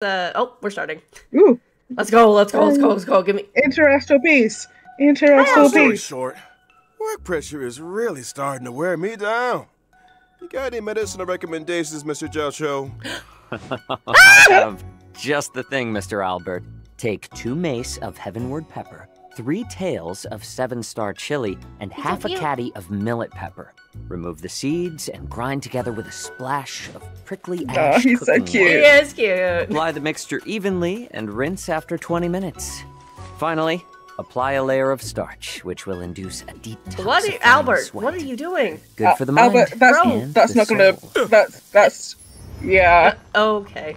Uh, oh, we're starting. Ooh, Let's go, let's go, let's go, let's go. Give me. interesting piece. Interesting Long story piece. short, work pressure is really starting to wear me down. You got any medicinal recommendations, Mr. Jiaoqiu? I have just the thing, Mr. Albert. Take two mace of heavenward pepper, three tails of seven star chili, and He's half so a caddy of millet pepper. Remove the seeds and grind together with a splash of prickly Aw, ash. he's so cooking cute. He is cute. Apply the mixture evenly and rinse after 20 minutes. Finally, apply a layer of starch, which will induce a deep What are you, Albert? What are you doing? Good for the mind. Albert, that's and that's the not gonna. That's that's. Yeah. Okay.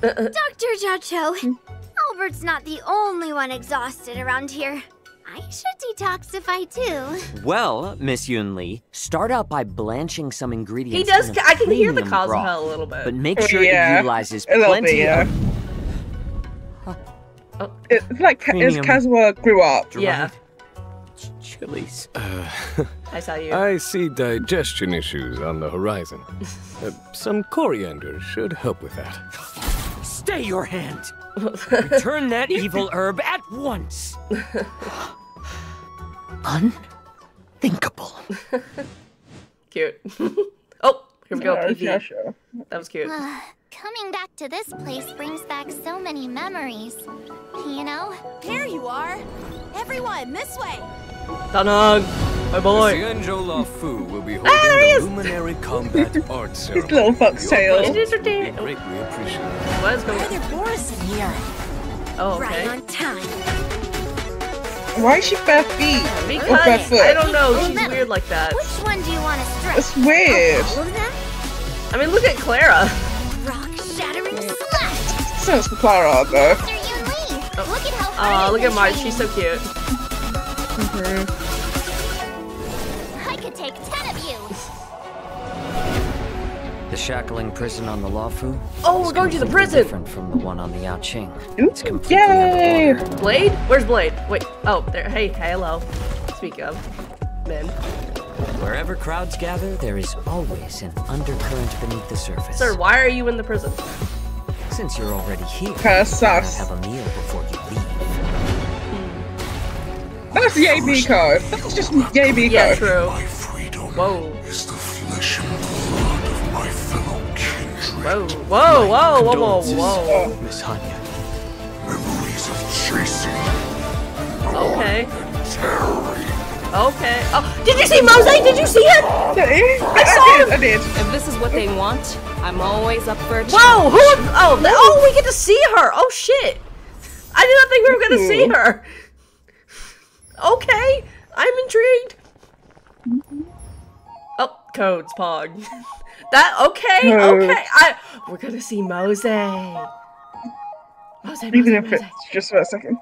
Dr. Jiaoqiu, Albert's not the only one exhausted around here. I should detoxify too. Well, Miss Yunli, start out by blanching some ingredients. He does. in a I can hear the premium cause of broth, hell a little bit. But make sure Yeah, it utilizes a little plenty bit, yeah. of oh, It's like as Premium. Grew up. yeah. ch- chilies. I saw you. I see digestion issues on the horizon. Uh, some coriander should help with that. Stay your hand. Return that evil herb at once. Unthinkable. cute. oh, here we go. Yeah, yeah, sure. That was cute. Uh, coming back to this place brings back so many memories. You know? Here you are. Everyone, this way. Danang, my boy. Xianzhou Luofu will be holding Ah, there he the is. Luminary Combat Art His Ceremony. little foxtail. It is Will be ridiculous. greatly appreciated. What is going on? Brother Boris in here. Oh, Right okay. on time. Why is she bare feet? Or Because barefoot? I don't know, she's Remember, weird like that. Which one do you want to strike? That's weird. All of them? I mean, look at Clara. Rock shattering slash. Sounds for Clara though. Mr. Yunli. Look at how Oh, look at March. She's so cute. training. I The shackling prison on the Luofu. Oh, we're going to the prison. Different from the one on the Yaoqing. Ooh, It's completely yay! Blade? Where's Blade? Wait. Oh, there. Hey, hello. Speak of men. Wherever crowds gather, there is always an undercurrent beneath the surface. Sir, why are you in the prison? Since you're already here, Kinda why have a meal before you leave? Hmm. That's Yae Miko. That's just Yae Miko. Yeah, true. My freedom Whoa. Whoa, whoa, whoa, whoa, whoa, whoa. Oh, Miss Hanya. Memories of chasing, Okay. Okay. Oh, did you see Mosaic? Did you see it? I saw did, I did. If this is what they want, I'm always up for a Whoa, who? Oh, oh, we get to see her. Oh shit! I did not think we were gonna see hmm. her. Okay, I'm intrigued. Oh, codes, Pog. That okay? Okay, I we're gonna see Moze. Moze, Even if it's just for a second.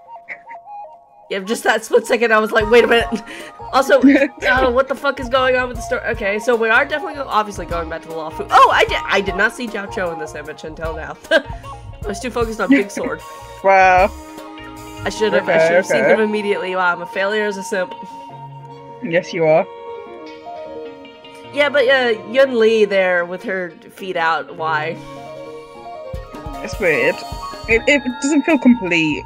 Yeah, just that split second, I was like, wait a minute. Also, uh, what the fuck is going on with the story? Okay, so we are definitely obviously going back to the Luofu. Oh, I did. I did not see Jiaoqiu in this image until now. I was too focused on Big Sword. Wow. I should have. I should have seen him immediately. Wow, I'm a failure as a simp. Yes, you are. Yeah, but uh, Yunli there with her feet out. Why? It's weird. It, it doesn't feel complete.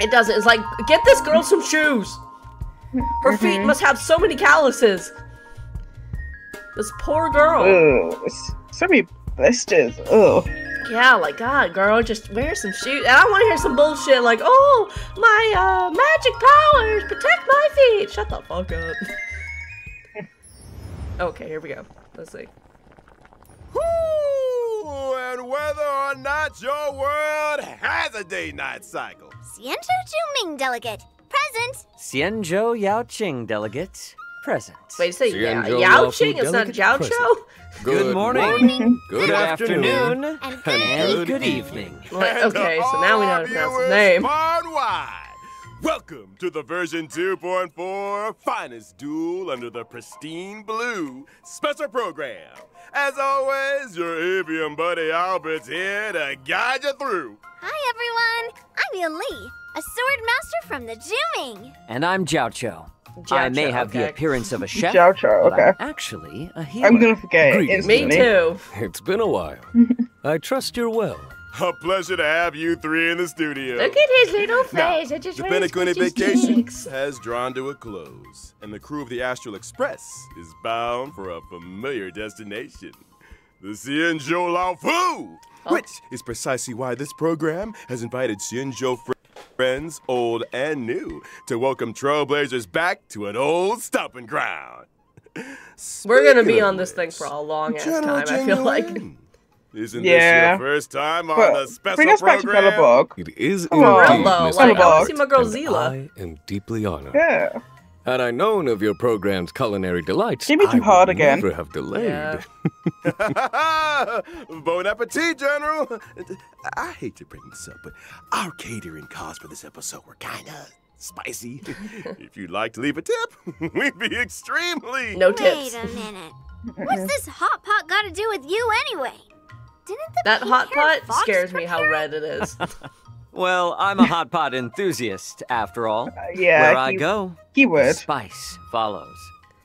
It doesn't. It's like get this girl some shoes. Her feet Mhm. must have so many calluses. This poor girl. Ugh. It's so many blisters. Ugh. Yeah, like God, girl, just wear some shoes. And I want to hear some bullshit like, "Oh, my uh, magic powers protect my feet." Shut the fuck up. okay, here we go. Let's see. Whoo! And whether or not your world has a day-night cycle. Xianzhou Zhuming delegate. Present. Xianzhou Yaoqing delegates present. Wait, say yeah, Xianzhou Yao Laofu Ching. It's not delegate Jiao present. Good morning. Good Good afternoon. afternoon. And good And good evening. What? Okay, so now we know how to pronounce all his name. viewers far and wide. Welcome to the version 2.4 finest duel under the pristine blue special program. As always, your avian buddy Albert's here to guide you through. Hi, everyone. I'm Yunli, a sword master from the Zhuming. And I'm Jiaoqiu. Jiao I may Cho, have the appearance of a chef, Jiaoqiu, but I'm actually a healer. I'm gonna forget. Greetings. Me too. It's been a while. I trust you're well. A pleasure to have you three in the studio. Look at his little Now, face. I just the wanted to Penacony pinch his vacation has drawn to a close, and the crew of the Astral Express is bound for a familiar destination. The Xianzhou Luofu! Oh. Which is precisely why this program has invited Xianzhou fr- friends, old and new, to welcome Trailblazers back to an old stomping ground. We're gonna be on this thing for a long ass time. I feel like. Genuine, Isn't Yeah. this your first time on But the special bring us back to program? Belobog. It is Come indeed, For Mr. like I want to see my Albert, girl and Seele. I am deeply honored. Yeah. Had I known of your program's culinary delights, Give me some I hard would again. never have delayed. Yeah. bon appetit, General. I hate to bring this up, but our catering costs for this episode were kind of spicy. if you'd like to leave a tip, we'd be extremely. No tips. Wait a minute. What's this hot pot got to do with you anyway? Didn't the That hot pot fox scares me how red it is. Well, I'm a hot pot enthusiast, after all. yeah, Where I go, He would. spice follows.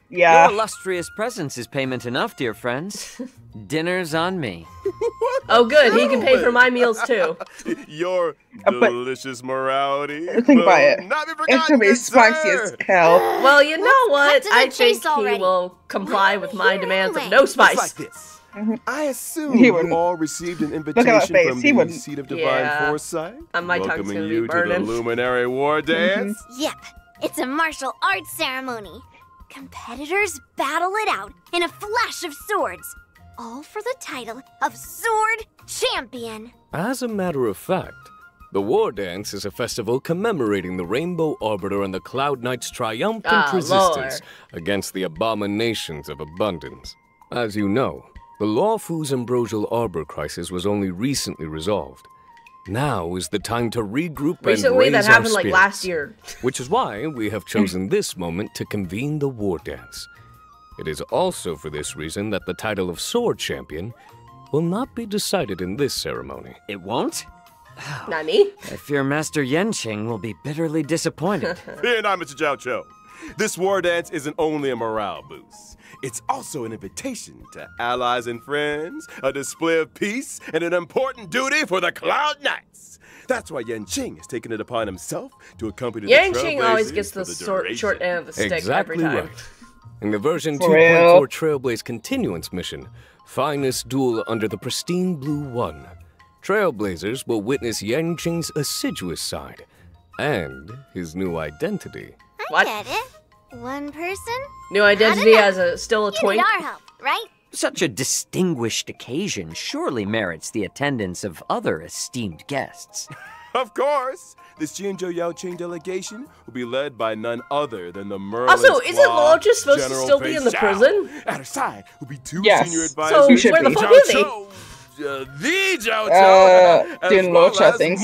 Yeah. Your illustrious presence is payment enough, dear friends. Dinner's on me. Oh, good. He can pay for my meals too. Your Uh, delicious morality. Think about it. Not be It's gonna be good spicy as hell. Well, you know what? I think he already. will comply with my we demands of anyway? no It's like spice. this. Mm-hmm. I assume He you wouldn't. all received an invitation from he the wouldn't. seat of divine Yeah. foresight, uh, my welcoming gonna you to the luminary war mm-hmm. dance. Yep, it's a martial arts ceremony. Competitors battle it out in a flash of swords, all for the title of Sword Champion. As a matter of fact, the War Dance is a festival commemorating the Rainbow Arbiter and the Cloud Knight's triumphant Ah, resistance Lord. against the abominations of abundance. As you know, the Luofu's Ambrosial Arbor crisis was only recently resolved. Now is the time to regroup Recently, and that raise our happened like last year. Which is why we have chosen this moment to convene the War Dance. It is also for this reason that the title of Sword Champion will not be decided in this ceremony. It won't? Nani? I fear Master Yanqing will be bitterly disappointed. Fear not, Mr. Jiaoqiu. This war dance isn't only a morale boost. It's also an invitation to allies and friends, a display of peace, and an important duty for the Cloud Knights. That's why Yan Qing has taken it upon himself to accompany Yang the Qing always gets the, the short, short end of the stick exactly every time. right. In the version 2.4? Trailblaze Continuance mission, Finest Duel under the Pristine Blue One, Trailblazers will witness Yanqing's assiduous side and his new identity. I What? get it. One person? New identity know. as a still a You need twink. our help, right? Such a distinguished occasion surely merits the attendance of other esteemed guests. Of course, this Xianzhou Yao Qing delegation will be led by none other than the Merlin Also, isn't Squad Luo just supposed to General still be in the prison? At her side will be two Yes. senior advisors. He should where the fuck is he? Uh, the Zhao Uh, Chou, as doing well Luo Chao as things.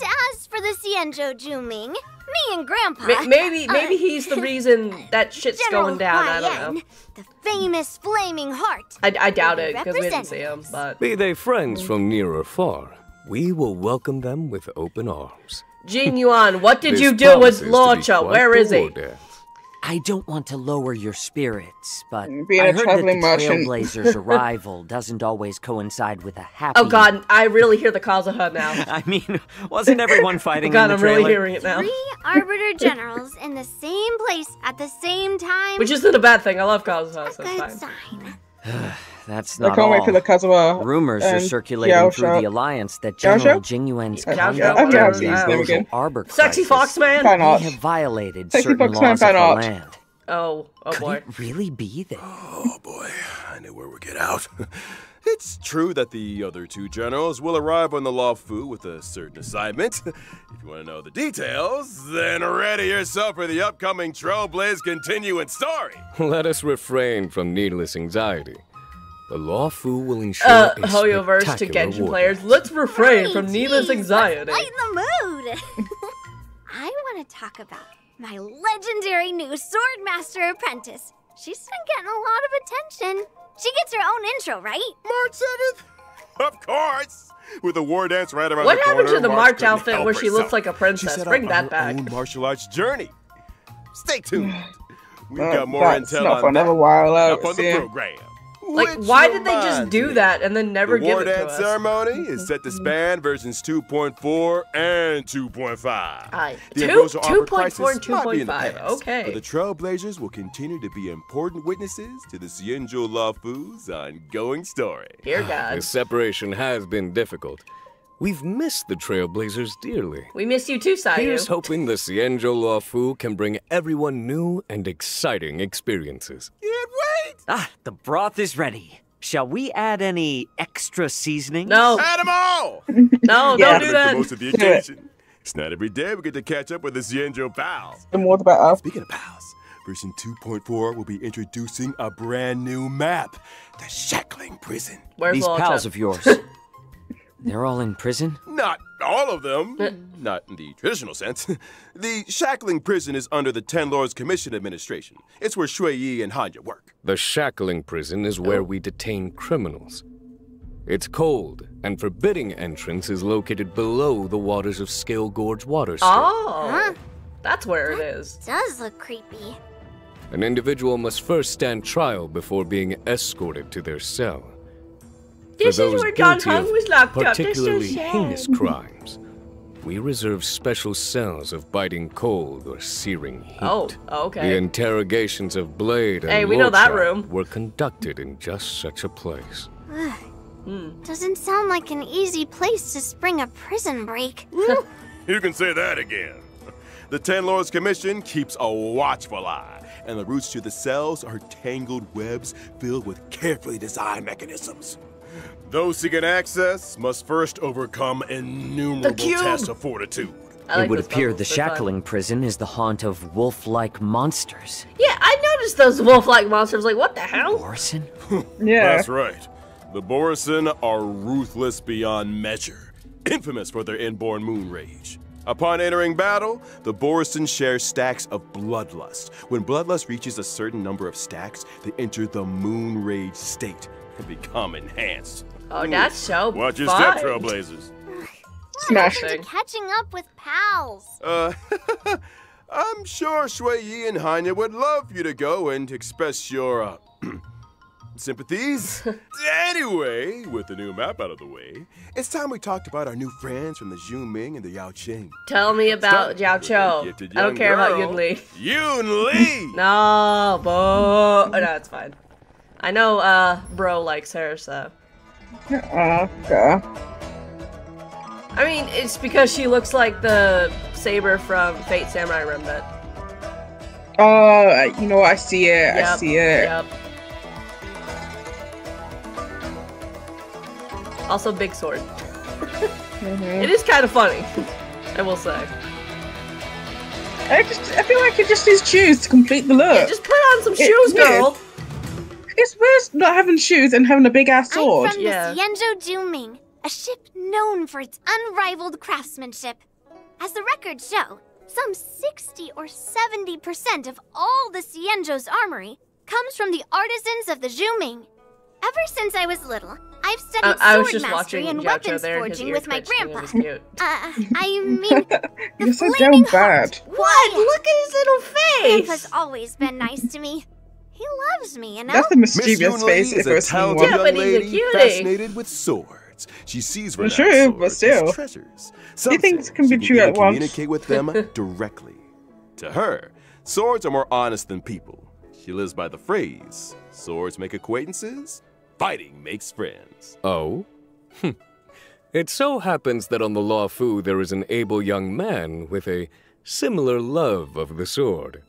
Moze. And as for the Xianzhou Juming, me and Grandpa. Ma- maybe uh, maybe he's the reason that shit's General going down. I don't Huaiyan, know. The famous Flaming Heart. I, I doubt it because we didn't see him. But Be they friends from near or far, we will welcome them with open arms. Jing Yuan, what did you do with promises to be Luocha? quite Where the is he? war dance. I don't want to lower your spirits, but mm, Being I a heard that the traveling merchant. Trailblazers' arrival doesn't always coincide with a happy. Oh god, I really hear the Kazuha now. I mean, wasn't everyone Oh fighting god, in the I'm really hearing it now. Three Arbiter Generals in the same place at the same time. Which isn't a bad thing. I love Kazuha, a so good sign. That's I not can't all. wait for the Kazuha. Rumors are circulating Yao through Shao. the alliance that Yao General Shao? Jingyuan's Yao conduct Shao, I've whatever. never seen I his don't name know. again. Arbor Sexy Fox Man? Why may have violated Sexy certain Fox laws why of the land. Oh, oh Could boy. it really be that Oh boy, I knew where we'd get out. It's true that the other two generals will arrive on the Luofu with a certain assignment. If you want to know the details, then ready yourself for the upcoming Trailblaze continuing story. Let us refrain from needless anxiety. The Luofu will ensure Uh, a Hoyoverse to spectacular Genshin war players, let's refrain Hey, from geez, needless let's anxiety. Lighten the mood. I want to talk about my legendary new Swordmaster apprentice. She's been getting a lot of attention. She gets her own intro, right? March 7th? Of course! With the war dance right around What the happened to the March March outfit help where she looks like a princess? Bring that back. own martial arts journey. Stay tuned. We've got more that's intel on that another while out. up on the program. Like, Which why did they just do me, that and then never the give it to dance us? ceremony is set to span versions 2.4 and 2.5. Aye. The Two- Ambrosial Arbor 2.4 crisis and might in the 2.5, past, okay. But the Trailblazers will continue to be important witnesses to the Xianzhou Luofu's ongoing story. Dear ah, This God. separation has been difficult. We've missed the Trailblazers dearly. We miss you too, Sayu. Here's hoping the Xianzhou Luofu can bring everyone new and exciting experiences. Can't wait! Ah, the broth is ready. Shall we add any extra seasoning? No, Add 'em all! no, Yeah. don't do that. most of the occasion. It's not every day we get to catch up with the Xianzhou pals. The more the better. Speaking of pals, version 2.4 will be introducing a brand new map, the Shackling Prison. Where's These Walter? pals of yours. They're all in prison? Not all of them, Uh. not in the traditional sense. The Shackling Prison is under the Ten Lords Commission Administration. It's where Xueyi and Hanya work. The shackling prison is where we detain criminals. It's cold, and forbidding entrance is located below the waters of Scale Gorge Water Stream. Oh, Huh? that's where it is. Does look creepy. An individual must first stand trial before being escorted to their cell. This For is those where Don guilty Hung of was locked up. That's so particularly sad. heinous crimes, we reserve special cells of biting cold or searing heat. Oh, okay. The interrogations of Blade and Hey, we know that Luocha room. were conducted in just such a place. Hmm. Doesn't sound like an easy place to spring a prison break. You can say that again. The Ten Lords Commission keeps a watchful eye, and the routes to the cells are tangled webs filled with carefully designed mechanisms. Those seeking access must first overcome innumerable cube. tests of fortitude. Like it would appear puzzles. the They're fun. shackling prison is the haunt of wolf-like monsters. Yeah, I noticed those wolf-like monsters. Like, what the hell? Orson? Yeah. That's right. The Borisin are ruthless beyond measure, infamous for their inborn moon rage. Upon entering battle, the Borisin share stacks of bloodlust. When bloodlust reaches a certain number of stacks, they enter the moon rage state and become enhanced. Oh, that's so Watch your fun. step, Trailblazers. Smash. To catching up with pals. Uh, I'm sure Xueyi and Hanya would love you to go and express your uh, sympathies. anyway, with the new map out of the way, it's time we talked about our new friends from the Zhu Ming and the Yao Qing. Tell me about Start Jiao Cho. I don't young care about girl, Yunli. Yun Li! No, bo. Oh, no, it's fine. I know, uh, bro likes her, so. Uh, okay. I mean, it's because she looks like the saber from Fate Samurai Remnant. Oh, you know what? I see it. I see it. Yep. Also, big sword. Mhm. It is kind of funny, I will say. I just, I feel like it just needs shoes to complete the look. Yeah, just put on some shoes, girl. It's worse not having shoes and having a big ass sword. I'm from Yeah. the Xianzhou Zhuming, a ship known for its unrivaled craftsmanship. As the records show, some 60 or 70% of all the Xianzhou's armory comes from the artisans of the Zhuming. Ever since I was little, I've studied I was sword mastery and Jiao weapons there forging with my twitched, and it grandpa. Uh, I mean, the You're so flaming damn bad. heart. What? Look at his little face. Grandpa's face! always been nice to me. He loves me, you know? That's a mischievous face is if a I've seen talented one. Yeah, young but he's a lady cutie. fascinated with swords. She sees renowned True, but swords still. as treasures. Some things say can be true at once. communicate with them directly. To her, swords are more honest than people. She lives by the phrase, swords make acquaintances, fighting makes friends. Oh? Hmm. It so happens that on the Luofu there is an able young man with a similar love of the sword.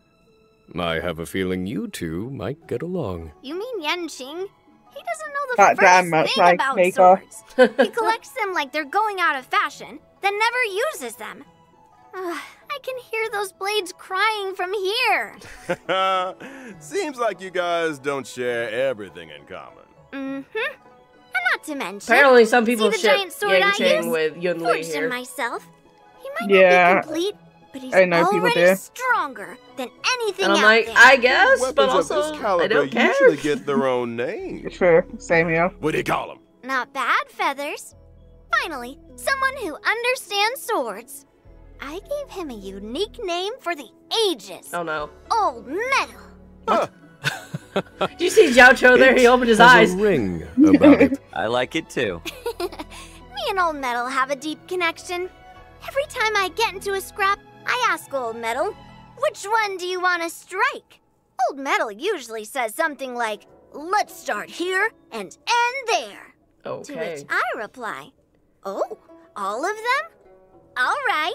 I have a feeling you two might get along. You mean Yanqing? He doesn't know the That first damn much thing like about Maker. swords. he collects them like they're going out of fashion, then never uses them. Ugh, I can hear those blades crying from here. Seems like you guys don't share everything in common. Mm-hmm. And not to mention, Apparently, some people see the ship giant sword Yang I use? with Yunli here. myself. He might Yeah, not be complete, but he's I know people already do. stronger than anything And I'm out like, there. I guess, but also, of this I don't care. usually get their own name. True. Same here. What do you call them? Not bad, Feathers. Finally, someone who understands swords. I gave him a unique name for the ages. Oh no. Old Metal. Did you see Jiaoqiu there? He opened his Has eyes. a ring about it. I like it too. Me and Old Metal have a deep connection. Every time I get into a scrap, I ask Old Metal, which one do you want to strike? Old Metal usually says something like, let's start here and end there. To which I reply, oh, all of them? All right.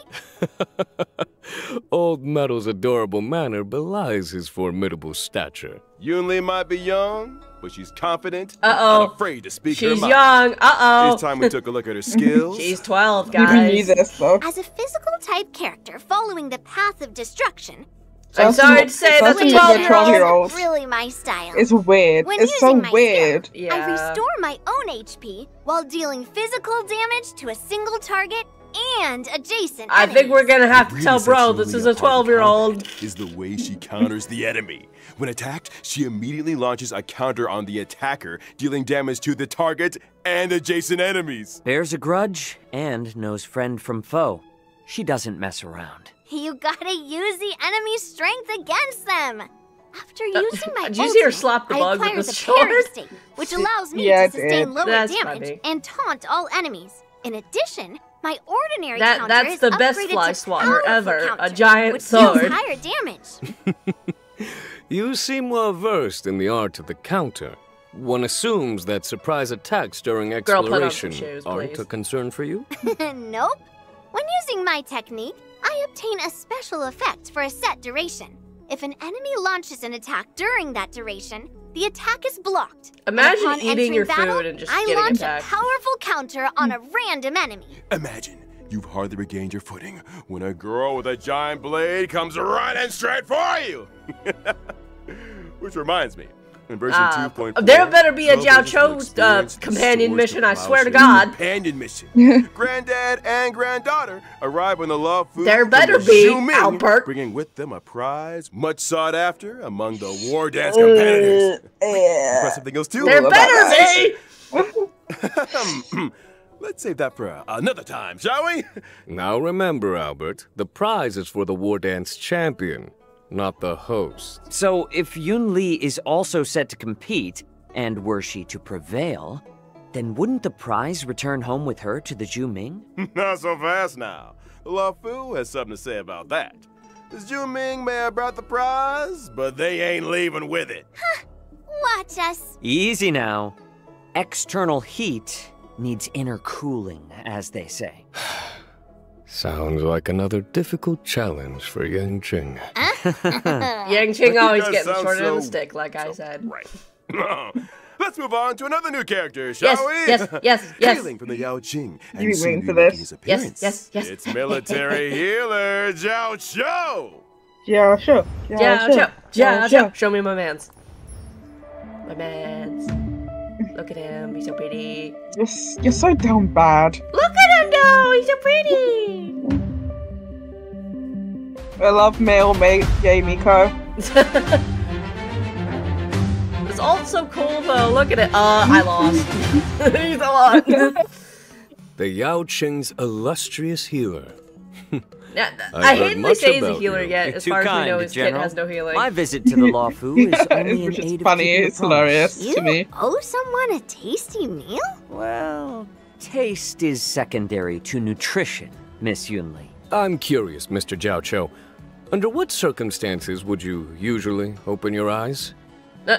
Old Metal's adorable manner belies his formidable stature. Yunli might be young, but she's confident Uh-oh. and unafraid to speak her She's mind. young. Uh Each oh. time we took a look at her skills, She's 12, You can use guys. this though. As a physical type character following the path of destruction, I'm sorry to say that's a Justin was 12 a year 12 year old. old. really my style. It's weird. When it's so my weird. skill, Yeah. I restore my own HP while dealing physical damage to a single target and adjacent I think we're gonna have to Really tell bro this is a 12 year old. Is the way she counters the enemy. When attacked, she immediately launches a counter on the attacker, dealing damage to the target and adjacent enemies. Bears a grudge and knows friend from foe. She doesn't mess around. You gotta use the enemy's strength against them. After using my Uh, did you see her ultimate, slap the I bug acquire with the the sword? state, which allows me Yeah, to sustain did. lower That's damage funny. and taunt all enemies. In addition, my ordinary That- counter that's is the best upgraded fly to swatter powerful ever, a giant which deals sword. higher damage. You seem well versed in the art of the counter. One assumes that surprise attacks during Girl, put on some exploration shoes, aren't a concern for you. nope. When using my technique, I obtain a special effect for a set duration. If an enemy launches an attack during that duration, the attack is blocked. Imagine eating entering your battle, food and just I getting launch attacked. a powerful counter on a random enemy. Imagine you've hardly regained your footing when a girl with a giant blade comes running straight for you. Which reminds me, in version Ah, 2.4, there better be a Jiao Trailblazers Cho, uh, companion mission, I swear to God. Companion mission. Granddad and granddaughter arrive when the Luofu There better be, Zhu Ming, Albert. bringing with them a prize much sought after among the war dance competitors. Uh, Press something else too. There better be! Let's save that for uh, another time, shall we? Now remember, Albert, the prize is for the War Dance champion, not the host. So, if Yunli is also set to compete, and were she to prevail, then wouldn't the prize return home with her to the Zhu Ming? Not so fast now. The Luofu has something to say about that. The Zhu Ming may have brought the prize, but they ain't leaving with it. Watch us. Easy now. External heat needs inner cooling, as they say. Sounds like another difficult challenge for Yanqing. Yanqing always gets getting sound short end of the stick, like I said. Right. Let's move on to another new character, shall Yes, we? yes, yes, yes. Hailing from the Yaoqing and You soon waiting for this? his appearance. yes, yes. yes. It's military healer Jiaoqiu. Yeah, sure. Yeah, sure. Joe, Yeah, Joe, sure. Joe. Show me my mans. My mans. Look at him, he's so pretty. You're, you're so damn bad. Look at him though, he's so pretty. I love male mate gay Miko. It's all so cool though. Look at it. Uh, I lost. he's a lot. The Yao Qing's illustrious healer. Yeah, I've I heard hate they much say he's a healer you. yet. You're As too far as we kind, know, his kid General. has no healing. My visit to the Law Fu is only Which in is aid funny, of keeping it's the promise. hilarious You to me. owe someone a tasty meal? Well, taste is secondary to nutrition, Miss Yunli. I'm curious, Mr. Jiaoqiu. Under what circumstances would you usually open your eyes? Uh,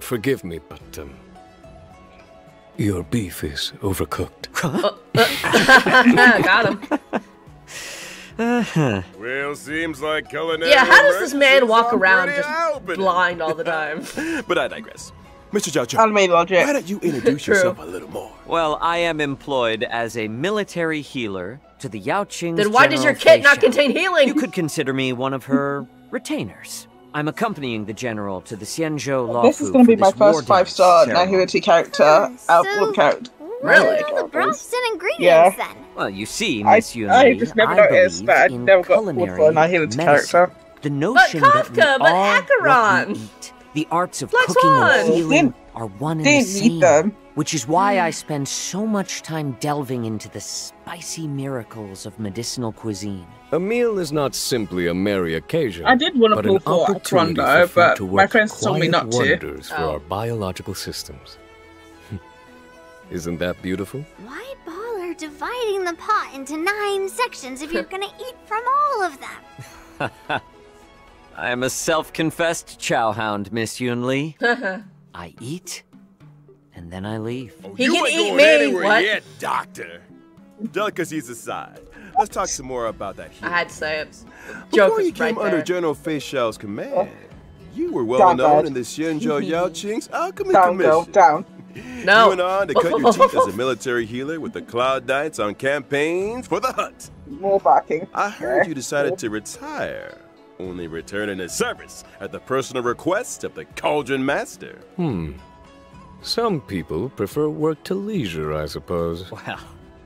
Forgive me, but um, your beef is overcooked. got him. Uh-huh. Well, seems like culinary Yeah, how does this man walk around just open. blind all the time? But I digress. Mr. Jiaoqiu, Anime logic. why don't you introduce yourself a little more? Well, I am employed as a military healer to the Yao Qing's Then why does your General kit not contain healing? You could consider me one of her retainers. I'm accompanying the general to the Xianzhou Law This is going to be my first five-star ceremony. Nahuati character. Outlook so- character. Really? What all the broths and ingredients Yeah. then? Well, you see, I, Miss Yunli, I just never I noticed believe that I in never got called culinary for a Nahuati medicine. character. The notion that we Kafka, but are what Acheron. we eat, the arts of Black cooking and healing, Didn't- are one and the same. them. Which is why I spend so much time delving into the spicy miracles of medicinal cuisine. A meal is not simply a merry occasion. I did wanna but pull an for opportunity though, for but my friends told me not to. wonders for Oh. our biological systems. Isn't that beautiful? Why bother dividing the pot into nine sections if you're gonna eat from all of them? I am a self-confessed chowhound, Miss Yunli. I eat, and then I leave. Oh, he you can ain't eat going me, anywhere what? yet, Doctor. Delicacies aside, let's talk some more about that. I had to say it. Joke Before you was right came under there. General Fei Xiao's command, you were well Down known bad. in the Xianzhou Yao Qing's alchemy Down, girl, commission. down. No. You went on to cut your teeth as a military healer with the Cloud Knights on campaigns for the hunt. More backing. I heard you decided to retire, only returning to service at the personal request of the Cauldron Master. Hmm. Some people prefer work to leisure, I suppose. Well,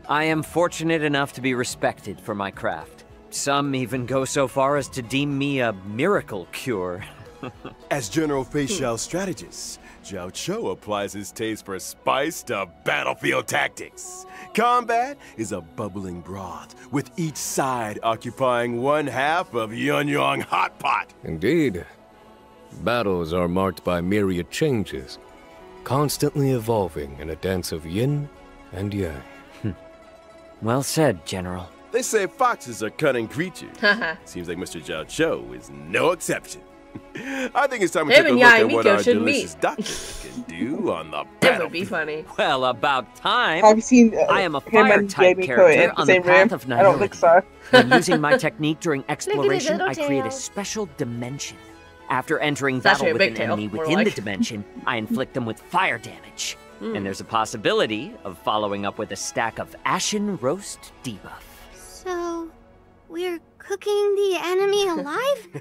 I am fortunate enough to be respected for my craft. Some even go so far as to deem me a miracle cure. As General Fei Xiao's strategist, Jiaoqiu applies his taste for spice to battlefield tactics. Combat is a bubbling broth, with each side occupying one half of Yuan Yang Hot Pot. Indeed. Battles are marked by myriad changes, constantly evolving in a dance of yin and yang. Hmm. Well said, General. They say foxes are cunning creatures. Seems like Mr. Jiaoqiu is no exception. I think it's time we Him take a look at Yae what our should meet. delicious doctor can do on the It would battlefield. be funny. Well, about time. I've you seen uh, I am a him fire type character Cohen the on the path room? of I don't think so. When using my technique during exploration, I create a special dimension. After entering It's battle with an tail, enemy more within the dimension, I inflict them with fire damage. And there's a possibility of following up with a stack of Ashen Roast debuff. So, we're cooking the enemy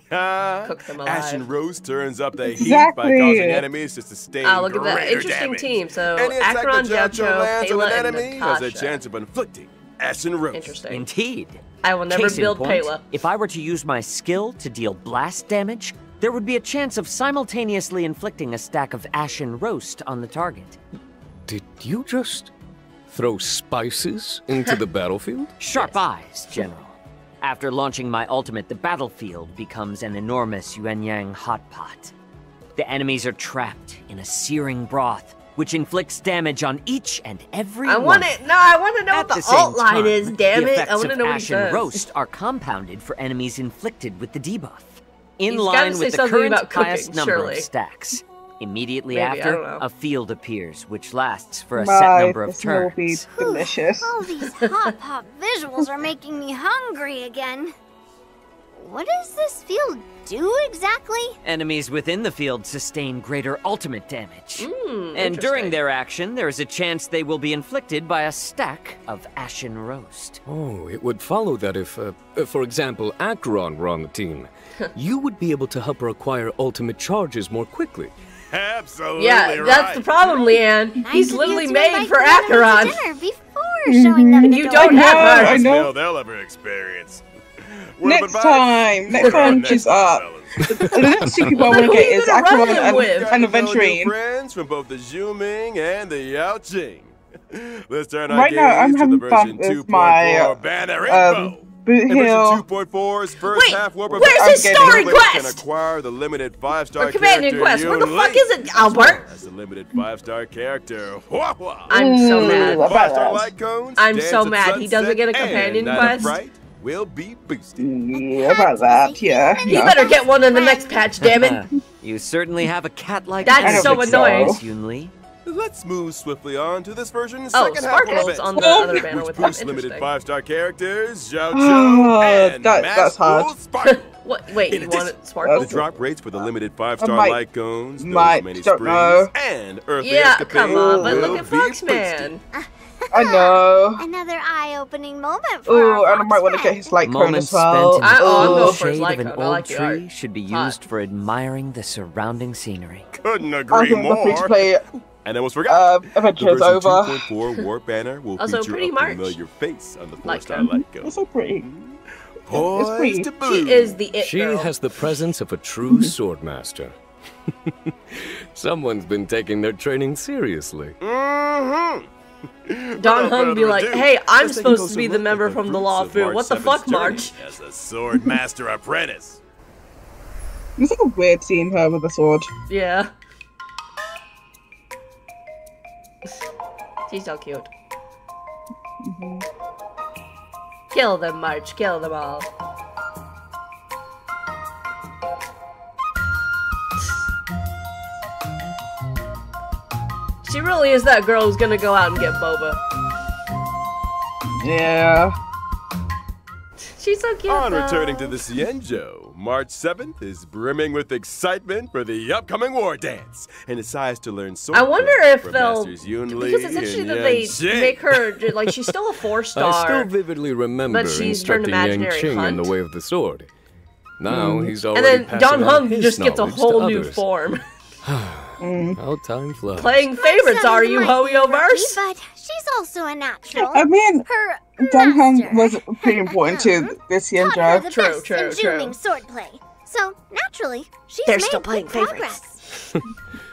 alive? Cook them alive. Ashen alive. Rose turns up the heat by causing enemies to sustain Ah, look at that. Interesting damage. team. So, Any attack Acheron, that Jiaoqiu Jiao Cho, lands on Pela, an and enemy has a chance of inflicting Ashen Roast. Interesting. Indeed. I will never Case build point, Pela. If I were to use my skill to deal blast damage, there would be a chance of simultaneously inflicting a stack of Ashen Roast on the target. Did you just throw spices into the battlefield? Sharp eyes, General. After launching my ultimate, the battlefield becomes an enormous Yuan Yang hot pot. The enemies are trapped in a searing broth, which inflicts damage on each and every I want it. No, I want to know At what the the, alt line time, is. Damn it! I want to know what he says. Roast are compounded for enemies inflicted with the debuff, in He's line with the current cooking, highest number surely. of stacks. Immediately Maybe, after, a field appears, which lasts for a set number of this will be turns. delicious. All these hot pop visuals are making me hungry again. What does this field do exactly? Enemies within the field sustain greater ultimate damage. Hmm, and during their action, there is a chance they will be inflicted by a stack of Ashen Roast. Oh, it would follow that if, uh, uh, for example, Acheron were on the team, you would be able to help her acquire ultimate charges more quickly. Absolutely Yeah, right. that's the problem, Leanne. Nice He's literally made for the enemy to Acheron. dinner before showing them And you door. don't I have know, her. I know. they'll ever experience. Next time, next Word time she's up. the next two people I want to get is Acheron and, with? And to know new Aventurine. friends from both the Zhuming and the Yao Qing. Let's turn our Right now, I'm gaze to having the fun version with my, 2.4 banner Um, info. Boot In version Hill. 2.4's first Wait, half warp where's his event, story players quest? Can acquire the limited five-star Or companion character quest. Where the Yun fuck is it, Albert? As the limited five-star character Huohuo. I'm so mad. Five-star light cones. I'm so mad he doesn't get a companion and Night of quest. Fright will be boosted. Yeah, about that, yeah. You no. better get one in the next patch, damn it. you certainly have a cat-like That's energy, so annoying. Miss Yun Li. Let's move swiftly on to this version's Oh, second half warp Sparkle's event. on the Oh, other banner which with him. boosts limited five-star characters, Zhao ah, Cho Oh, and that- that's hard. Sparkle. What? Wait, In you addition, want Sparkle? The drop rates for the limited five-star might- light cones, those might, many don't springs, know. and Earth Yeah, Escapades come on, but look at be Foxman. Uh, I know. Another eye-opening moment for Ooh, our and I might want to get his light cone as well. spent in I- the oh, I'll cool go for his shade light of an. I old like tree should be Hot. used for admiring the surrounding scenery. Couldn't agree think we're free to more. play And I almost forgot. uh, the Adventures version over. 2.4 Warp Banner will Also, feature pretty a March. familiar face on the Like four-star him. light It's cone. so pretty. Poised pretty. to blue. She is the it She girl. has the presence of a true swordmaster. Someone's been taking their training seriously. Mm-hmm. Don Without Hung be like, ado, "Hey, I'm let's supposed to be the look at member from the Law of Fu. What the fuck, March?" As a sword master apprentice. It's like a weird seeing her with a sword. Yeah. She's so cute. Mm-hmm. Kill them, March. Kill them all. She really is that girl who's gonna go out and get boba. Yeah. She's so cute. On though. returning to the Xianzhou, March 7th is brimming with excitement for the upcoming war dance and decides to learn sword I wonder if from they'll Masters Yun because Li it's interesting and that Yan they Xing. make her like she's still a four star. I still vividly remember but she's turned instructing Yang imaginary Qing in the hunt. way of the sword. Now hmm. he's already And already then passing Don on Hung just gets a whole new others. form. Hmm. How time flies. Playing favorites, are you, Ho-Yo Verse? But she's also a natural. I mean, Her Dan Heng was pretty important to this taught her Yenjo. the True, best true, in true. Juning swordplay. So naturally, she's They're made still good playing progress.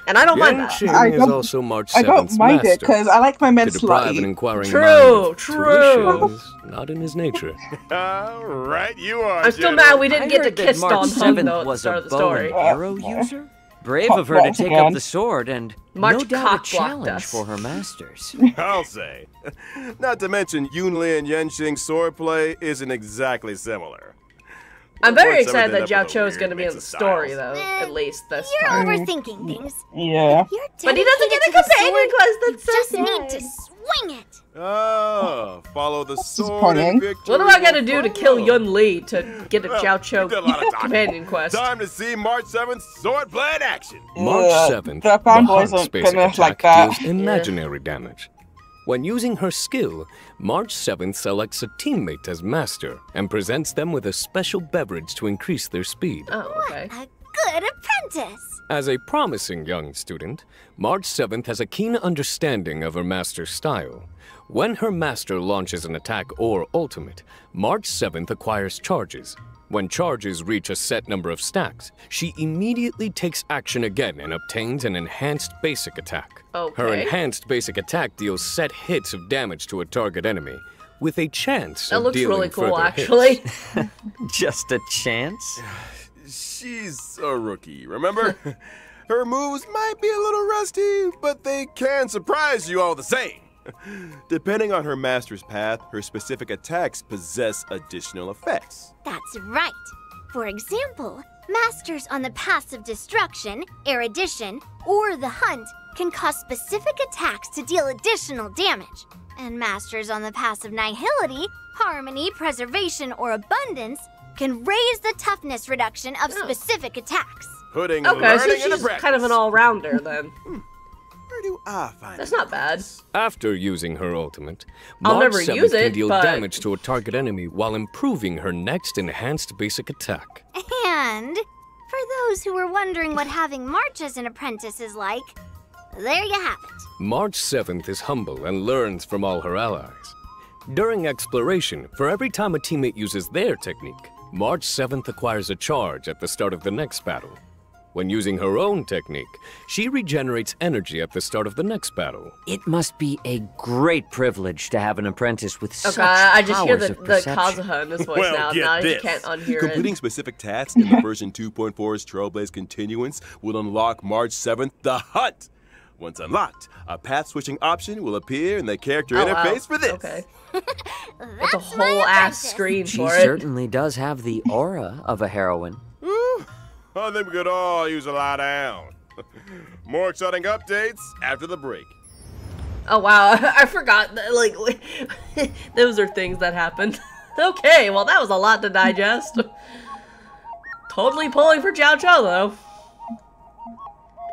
And I don't mind that. I don't- also March I don't mind it because I like my men to deprive an inquiring True, true. not in his nature. All right, you are. I'm still mad we didn't I get to kiss March Dan Heng 7th though at the was start a of the bow story. and arrow user. Brave of her to take up the sword and March no doubt a challenge for her masters. I'll say. Not to mention, Yunli and Yanqing swordplay isn't exactly similar. I'm very March 7th excited that ended up Jiao with Cho is going to be in the story, styles. though. At least this You're part. overthinking things. Yeah. You're But he doesn't get a dedicated to the companion quest. That's so Just sad. need to swing it. Oh, follow the sword disappointing. and victory. What do I got to do to kill. Yunli to get a Well, Jiaoqiu you a lot of companion quest? Time to see March 7th swordplay in action. March Yeah, 7th, the the fanboys Hunt's basic attack like that. deals imaginary damage. When using her skill, March 7th selects a teammate as master and presents them with a special beverage to increase their speed. Oh, okay. A good apprentice. As a promising young student, March 7th has a keen understanding of her master's style. When her master launches an attack or ultimate, March 7th acquires charges. When charges reach a set number of stacks, she immediately takes action again and obtains an enhanced basic attack. Okay. Her enhanced basic attack deals set hits of damage to a target enemy, with a chance That of looks dealing really cool, further hits. actually. Just a chance? She's a rookie, remember? Her moves might be a little rusty, but they can surprise you all the same. Depending on her master's path, her specific attacks possess additional effects. That's right. For example, masters on the paths of destruction, erudition, or the hunt can cause specific attacks to deal additional damage. And masters on the paths of nihility, harmony, preservation, or abundance can raise the toughness reduction of Oh. specific attacks. Putting Okay, so learning into she's kind of an all-rounder then. Where do I find That's not bad. After using her ultimate, I'll March never 7th use can it, deal but- damage to a target enemy while improving her next enhanced basic attack. And for those who were wondering what having March as an apprentice is like, there you have it. March 7th is humble and learns from all her allies. During exploration, for every time a teammate uses their technique, March 7th acquires a charge at the start of the next battle. When using her own technique, she regenerates energy at the start of the next battle. It must be a great privilege to have an apprentice with Okay, such I just hear powers the, of the. Kazuha in this voice Well, now. get Now you this. can't unhear Completing it. specific tasks in the version 2.4's Trailblaze Continuance will unlock March 7th the Hunt. Once unlocked, a path switching option will appear in the character Oh, wow. interface for this. Okay. That's It's a my whole ass apprentice. screen She for it. She certainly does have the aura of a heroine. Ooh, I think we could all use a lie down. More exciting updates after the break. Oh wow, I forgot. That, like, those are things that happened. okay, well that was a lot to digest. totally pulling for Jiaoqiu though.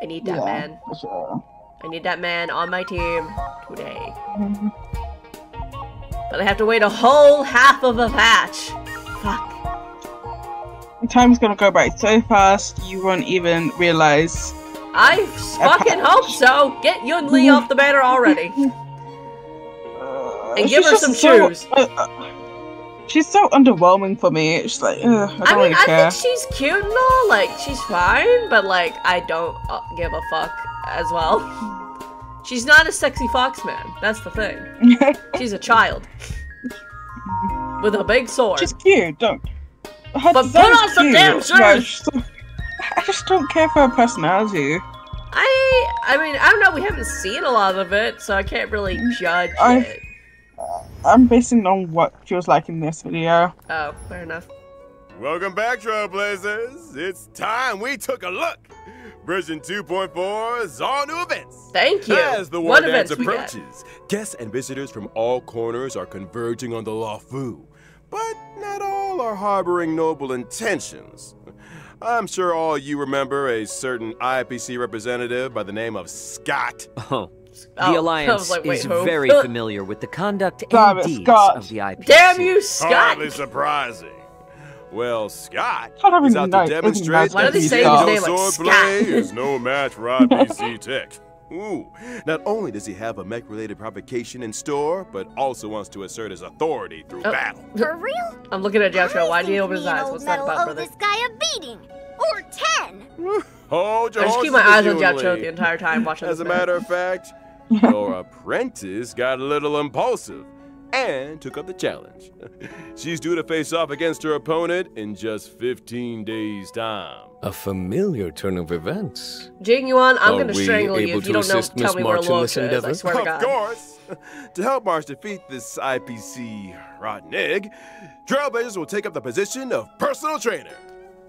I need that Yeah, man. for sure. I need that man on my team today. But I have to wait a whole half of a patch. Fuck. Time's gonna go by so fast you won't even realize. I fucking hope so. Get Yunli off the banner already. Uh, And give her some so- shoes. uh, uh, She's so underwhelming for me. It's like, ugh, I don't I mean, really I care. think she's cute and all. Like, she's fine, but like, I don't uh, give a fuck as well. She's not a sexy fox man. That's the thing. She's a child with a big sword. She's cute. Don't. Her But put on some damn but! I just, don't care for her personality. I, I mean, I don't know. We haven't seen a lot of it, so I can't really mm, judge I- it. I'm basing on what she was like in this video. Oh, fair enough. Welcome back, Trailblazers. It's time we took a look. Version 2.4 is all new events. Thank you. As the what war dance events we got? approaches, guests and visitors from all corners are converging on the Luofu. But not all are harboring noble intentions. I'm sure all you remember a certain IPC representative by the name of Scott. Oh, the Oh, was Alliance like, is who? very familiar with the conduct and it, deeds Scott. of the IPC. Damn you, Scott! Hardly surprising. Well, Scott is out know- to demonstrate matter. That do they say his name like swordplay is no match for IPC tech. Ooh, not only does he have a mech-related provocation in store, but also wants to assert his authority through Oh. battle. For real? I'm looking at Joshua. Why do you think open his eyes? What's that about, owe brother? this guy a beating. Or ten. Hold your I just keep my eyes on Yunli. Joshua the entire time watching this. As a matter of fact, your apprentice got a little impulsive and took up the challenge. She's due to face off against her opponent in just 15 days' time. A familiar turn of events. Jing Yuan, I'm gonna strangle you if you don't know. assist Tell Miss me where March in Loka this is. I endeavor? swear to Of God. course. to help March defeat this IPC rotten egg, Trailblazers will take up the position of personal trainer.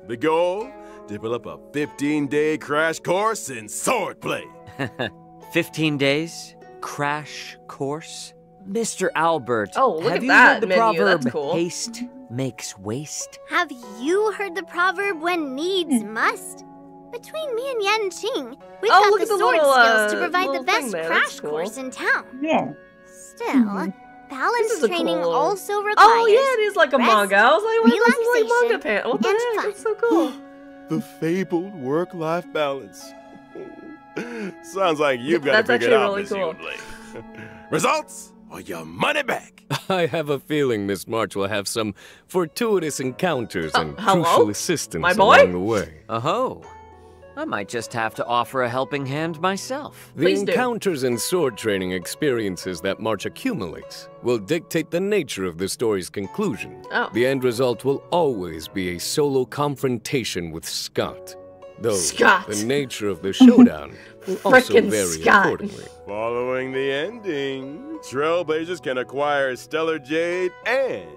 The goal? Develop a 15-day crash course in swordplay. 15 days? Crash course? Mr. Albert, Oh, look have at you that heard the menu, proverb, that's cool. haste makes waste? Have you heard the proverb when needs Hmm. must? Between me and Yanqing, we've Oh, got look the at the sword little, skills to uh, provide the best crash cool. course in town. Yeah. Still, This balance is training cool little- also requires Oh yeah, it is like a rest, manga. I was like, what, this is like manga relaxation, pants. What the and heck? fun. That's so cool. The fabled work-life balance. Sounds like you've got That's to pick it actually up, really Miss cool. Results or your money back. I have a feeling Miss March will have some fortuitous encounters Uh, and hello? crucial assistance My boy? along the way. Oh, I might just have to offer a helping hand myself. The Please do. encounters and sword training experiences that March accumulates will dictate the nature of the story's conclusion. Oh. The end result will always be a solo confrontation with Scott. Though Scott. the nature of the showdown will also Frickin' vary Scott. accordingly. Following the ending, Trailblazers can acquire Stellar Jade and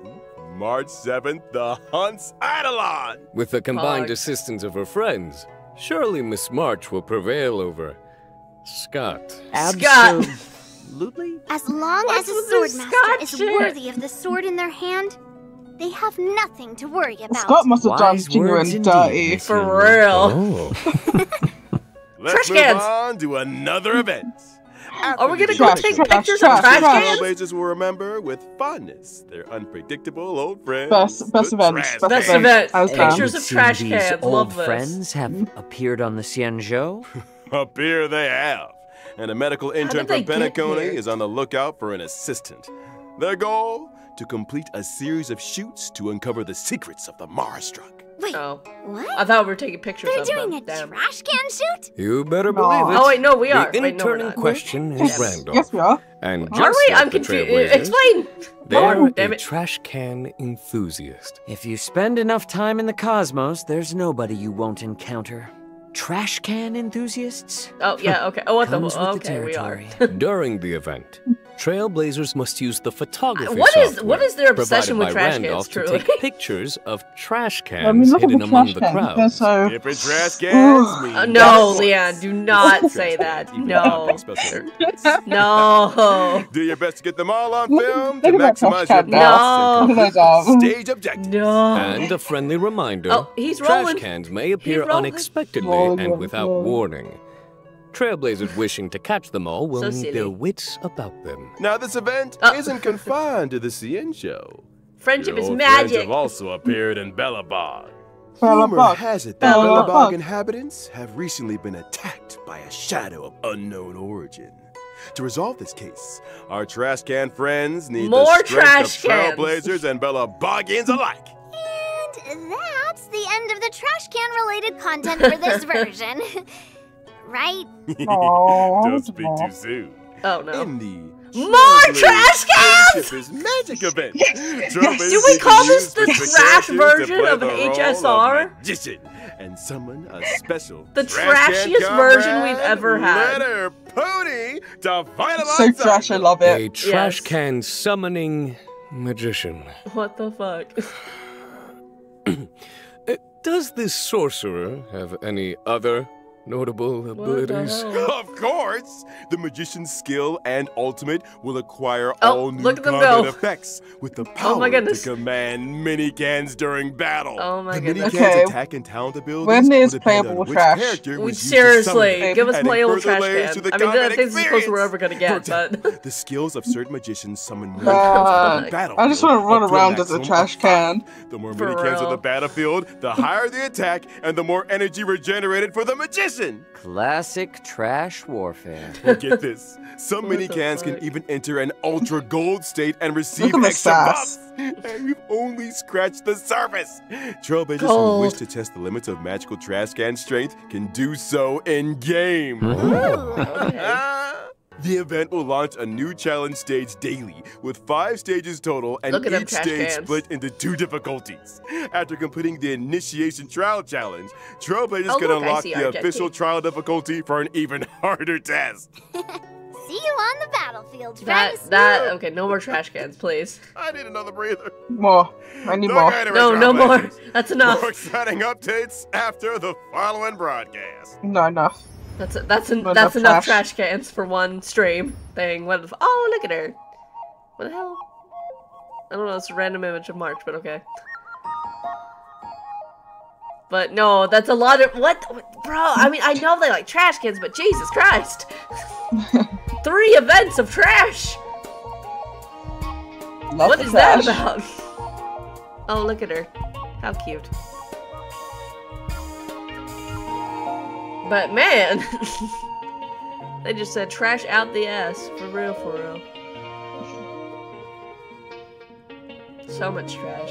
March 7th, the Hunt's Eidolon. With the combined Pog. assistance of her friends, surely Miss March will prevail over Scott. Scott. Absolutely. As long What's as a with this swordmaster is worthy of the sword in their hand, they have nothing to worry about. Scott must have done Wise genuine words dirty. For real. Oh. Let's Trash move on to another event. Are we gonna go Trash, take trash, pictures trash, of trash trash. cans? Trailblazers will remember with fondness their unpredictable old friends. Best- best event, best Best cans. event. I was down. Pictures of trash these cans. old Love this. friends have mm-hmm. appeared on the Xianzhou. Up here they have. And a medical intern from get is on the lookout for an assistant. Their goal? To complete a series of shoots to uncover the secrets of the Mara-Struck. Wait, Oh, what? I thought we were taking pictures They're of doing them. a Damn. trash can shoot? You better No. believe it. Oh wait, no, we are. The Wait, no, in question is Randolph. Yes, we are. And Are we? like I'm confused. Explain. They're Lord, damn a it. trash can enthusiast. If you spend enough time in the cosmos, there's nobody you won't encounter. Trash can enthusiasts? Oh yeah, okay. Oh, what the? Comes with the Okay, we are. During the event, Trailblazers must use the photography What is- software what is their obsession provided with by trash cans, Randolph to truly? take pictures of trash cans I mean, look at hidden the among trash the crowd. so. Different trash cans Uh, no, different Leon, do not say that. No. without being special. No. Do your best to get them all on Look- film to look at that maximize your trash can thoughts now. and Look at complete that. stage objectives. No. And a friendly reminder, Oh, he's trash rolling. cans may appear unexpectedly Rolling, and without rolling. warning. Trailblazers wishing to catch them all will So need their wits about them. Now, this event Oh. isn't confined to the Xianzhou. Friendship Your is old friends magic. have also appeared in Belobog. Bella Rumor has it that Bella Belobog inhabitants have recently been attacked by a shadow of unknown origin. To resolve this case, our trash can friends need More the strength trash of. Trailblazers and Bella Boggins alike. And that's the end of the trash can related content for this version. right? Don't speak too soon. Oh no. In the More trash cans! Friendship is Magic event. Yes, yes. Do we call this the specific trash version of the role HSR? magician and summon a special The trash trashiest version we've ever had. Letter Pony to fight So trash, I them. love A it. trash Yes. can summoning magician. What the fuck? Uh, Does this sorcerer have any other notable abilities? Of course, the magician's skill and ultimate will acquire Oh, all new look at them combat effects with the oh power my goodness. to command mini cans during battle. Oh my the goodness. mini cans Okay. attack and talent abilities When is will depend playable on which trash? character We- was used to summon seriously, give us adding playable trash layers can. I mean, combat I think this is close to where experience. we're ever gonna get, but the skills of certain magicians summon more God. enemies on the battlefield I just wanna run around a as a trash can. The more For mini cans on the battlefield, the higher the attack and the more energy regenerated for the magician. Classic trash warfare. Well, get this. Some What mini cans can even enter an ultra gold state and receive at the extra buffs. And we've only scratched the surface. Trailblazers who wish to test the limits of magical trash can strength can do so in game. okay. The event will launch a new challenge stage daily with five stages total and Look at them each trash stage cans. split into two difficulties. After completing the initiation trial challenge, Trailblazers Oh, can look, unlock the official team. trial difficulty for an even harder test. See you on the battlefield, That friends. that okay. No more trash cans, please. I need another breather. More. I need No more. gatorade, No, no more. That's enough. More exciting updates after the following broadcast. Not enough. That's that's an, that's enough trash. trash cans for one stream thing. What? the f- Oh, look at her. What the hell? I don't know. It's a random image of March, but okay. But no, that's a lot of what, bro. I mean, I know they like trash cans, but Jesus Christ, three events of trash. Love What is that about? Oh, look at her. How cute. But man, they just said trash out the ass. For real, for real. So much trash.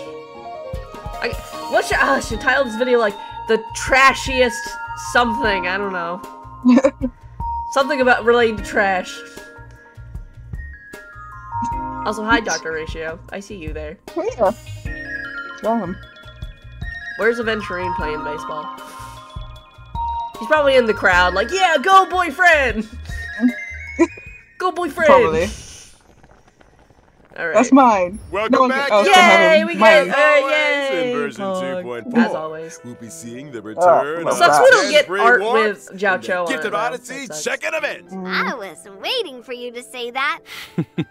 I, what should, ah, I should title this video like the trashiest something. I don't know. something about relating to trash. Also, hi, Dr. Ratio. I see you there. Yeah. Damn. Where's Aventurine playing baseball? He's probably in the crowd, like, yeah, go boyfriend! go boyfriend! Probably. Alright. That's mine. Welcome No back, else yo. can have Yay, we Mine. get, uh, yay! in version Pog. 2.4. As always. We'll be seeing the Oh, return my of Sucks the we don't get 10 free art with Jiao and the Cho on Gifted it. Odyssey That sucks. second event. I was waiting for you to say that.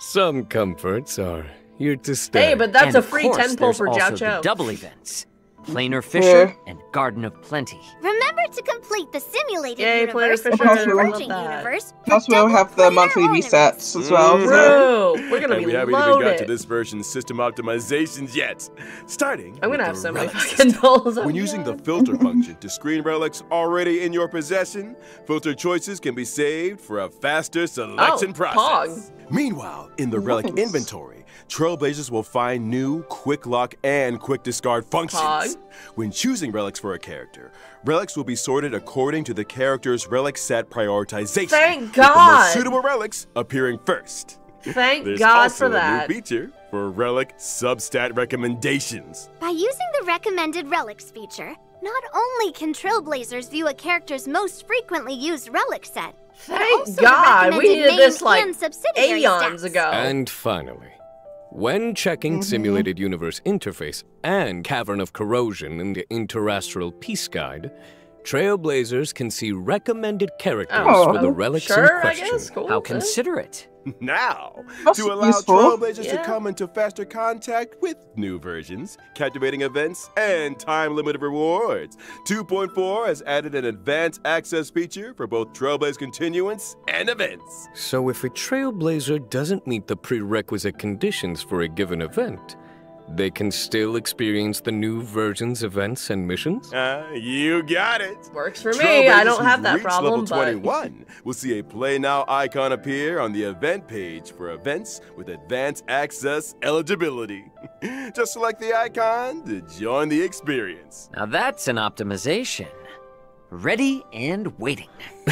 Some comforts are here to stay. Hey, but that's and a free course, 10 pull for also Jiao the Cho. double events. Planar Fissure Yeah. and Garden of Plenty. Remember to complete the simulated Yay, Player universe Fisher, and I the love Virgin that. universe. for Plus, we'll have the monthly resets as well. Mhm. So. Bro, we're gonna And be we haven't even got to this version's system optimizations yet. Starting I'm gonna have the so many fucking system. When using the filter function to screen relics already in your possession, filter choices can be saved for a faster selection Oh, process. Meanwhile, in the relic Nice. inventory, Trailblazers will find new quick lock and quick discard functions. Pog. When choosing relics for a character, relics will be sorted according to the character's relic set prioritization. Thank with God. The most suitable relics appearing first. Thank There's God also for that. a new feature for relic substat recommendations. By using the recommended relics feature, not only can Trailblazers view a character's most frequently used relic set, but Thank God, we recommended needed this like aeons stats. ago. And finally, when checking mm-hmm. Simulated Universe Interface and Cavern of Corrosion in the Interastral Peace Guide, Trailblazers can see recommended characters Oh, for the oh, relics sure, in I question. guess. Cool. How okay. considerate. Now, That's to allow useful. Trailblazers Yeah. to come into faster contact with new versions, captivating events, and time limited rewards, 2.4 has added an advanced access feature for both Trailblaze continuance and events. So if a Trailblazer doesn't meet the prerequisite conditions for a given event, they can still experience the new version's events and missions? Uh, you got it. Works for me. I don't have who've that reached problem, level but 21 will see a Play Now icon appear on the event page for events with advanced access eligibility. Just select the icon to join the experience. Now that's an optimization. Ready and waiting.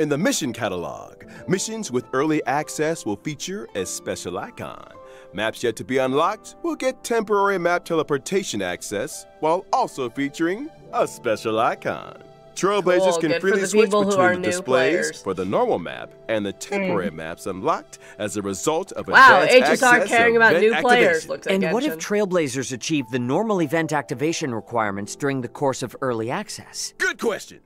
In the mission catalog, missions with early access will feature a special icon. Maps yet to be unlocked will get temporary map teleportation access while also featuring a special icon. Trailblazers Cool, can good freely switch between the displays players. for the normal map and the temporary hmm. maps unlocked as a result of wow, advanced HSR access caring about event new players. activation. Looks like And what if Trailblazers achieve the normal event activation requirements during the course of early access? Good question.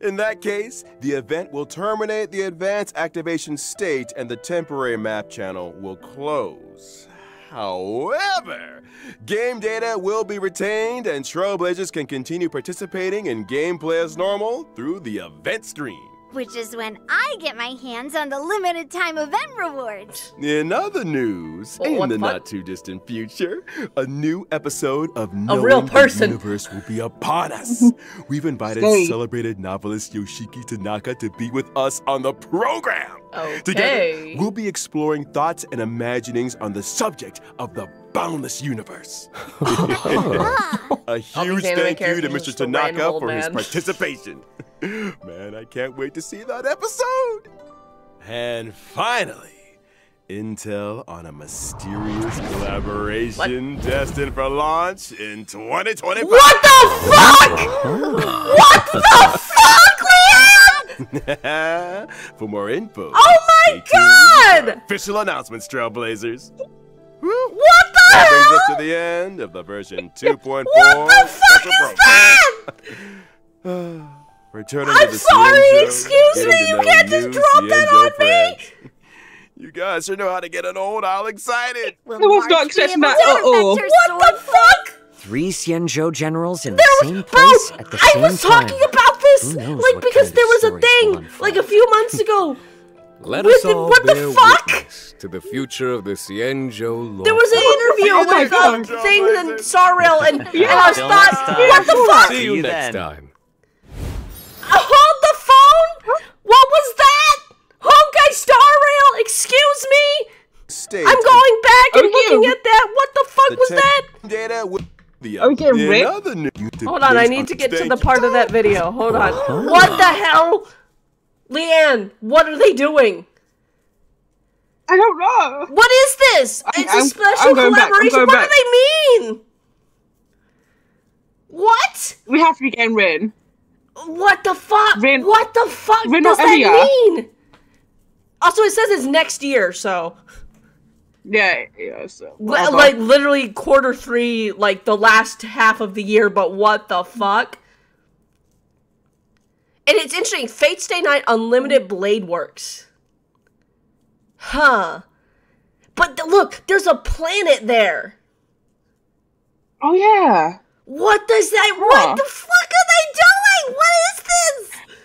In that case, the event will terminate the advanced activation state and the temporary map channel will close. However, game data will be retained and Trailblazers can continue participating in gameplay as normal through the event stream. Which is when I get my hands on the limited time event rewards. In other news, Well, in the the fuck? not too distant future, a new episode of A Knowing real the person. Universe will be upon us. We've invited Scary. celebrated novelist Yoshiki Tanaka to be with us on the program. Okay. Together, we'll be exploring thoughts and imaginings on the subject of the boundless universe. Ah. a huge thank you to Mr. just a random Tanaka old for his participation. Man, I can't wait to see that episode. And finally, intel on a mysterious collaboration destined for launch in 2025. What the fuck? what the fuck, Leanne? for more info. Oh my god! Official announcements, Trailblazers. What the That brings us to the end of the version 2.4 What the fuck special is program. that? Returning I'm to the sorry, CN excuse me, you know can't just new drop that CN on me. You guys sure know how to get an old owl excited. Will I was not March be expecting able that to at all. What the fuck? Three Xianzhou generals in There the was, same bro, place at the I same was time. talking about this, like because there was a thing, like a few months ago. Let With us all what the bear fuck? witness to the future of the Xianzhou law. There was an interview Oh with God. um, things and Star Rail, and, and I was thought, time. what the fuck? See you See you next then. time. Hold the phone! What was that? Honkai Star Rail, excuse me? State I'm going back and looking at that. What the fuck the was temp that? Data with the Are we getting ripped? Hold on, I need to get to the part of that video. Hold on. What the hell? Leanne, what are they doing? I don't know. What is this? I- It's I'm- a special collaboration. What back. do they mean? What? We have to be getting rid. What the fuck? Rin- what the fuck Rin does that Elia? mean? Also, it says it's next year, so Yeah, yeah. So whatever. like literally quarter three, like the last half of the year. But what the fuck? And it's interesting. Fate Stay Night Unlimited Blade Works. Huh. But th- look, there's a planet there. oh yeah. What does that? Huh. What the fuck are they doing? What is this?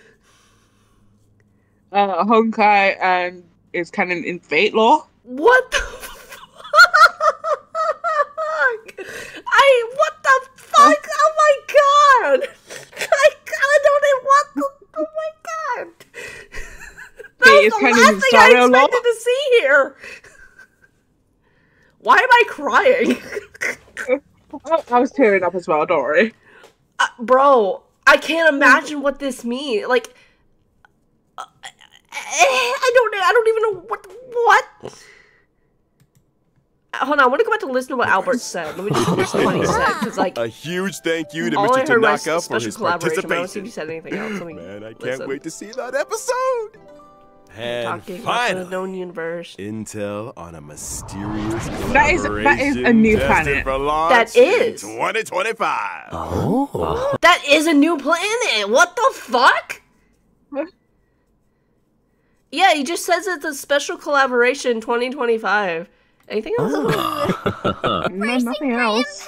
Uh, Honkai and is canon in Fate law. What the fuck? I what the fuck? Oh my god! I, I don't even want the. Oh my god! That was the last thing I Star Law. expected to see here. Why am I crying, I was tearing up as well. Don't worry. uh, bro? I can't imagine what this means. Like, uh, I don't. I don't even know what. What? Hold on, I want to go back to listen to what Albert said. Let me just listen to what he said, because like A huge thank you to Mr. heard was Tanaka for special his collaboration. but I don't see if he said anything else. Let me Man, I can't listen. wait to see that episode. And Talking about the finally, known universe. intel on a mysterious That is- that is a new planet. For That is. 2025. Oh. That is a new planet. What the fuck? What? Yeah, he just says it's a special collaboration 2025. Anything else? No, nothing else.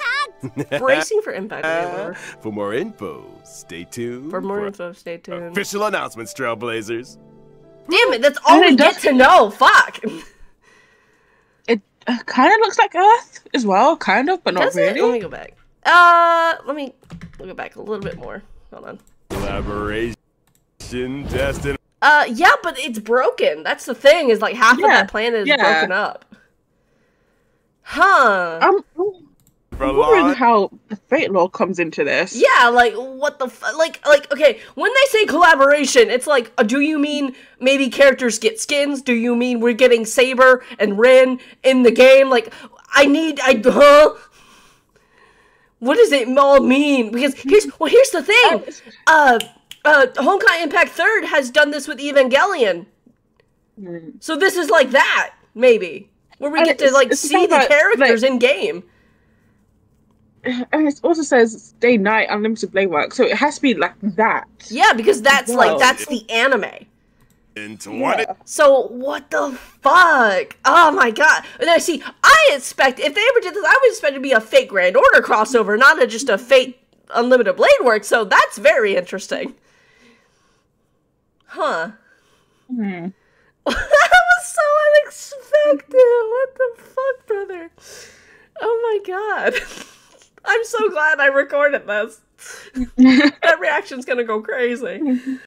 Bracing for impact. okay. For more info, stay tuned For more info, stay tuned. official announcements, Trailblazers. Damn it, that's all And we it get to know. Fuck. It uh, kind of looks like Earth as well, kind of, but not Does it? really. Let me go back. Uh, let me let me go back a little bit more. Hold on. Collaboration testing. Uh, yeah, but it's broken. That's the thing. Is like half of Yeah, that planet is yeah. broken up. Huh. I'm, I'm For wondering how the Fate Law comes into this. Yeah, like what the f- like like okay, when they say collaboration, it's like uh, do you mean maybe characters get skins? Do you mean we're getting Saber and Rin in the game? Like I need I huh? What does it all mean? Because here's well here's the thing. Uh uh Honkai Impact 3rd has done this with Evangelion. So this is like that, maybe. Where we And get to like it's the see the characters like- in game. And it also says day night unlimited blade work, so it has to be like that. Yeah, because that's like that's the anime. Into 20. Yeah. So what the fuck? Oh my god! And I see. I expect if they ever did this, I would expect it to be a Fate Grand Order crossover, not a, just a Fate Unlimited Blade Work. So that's very interesting. Huh? Hmm. was so unexpected. What the fuck, brother? Oh my god! I'm so glad I recorded this. that reaction's gonna go crazy.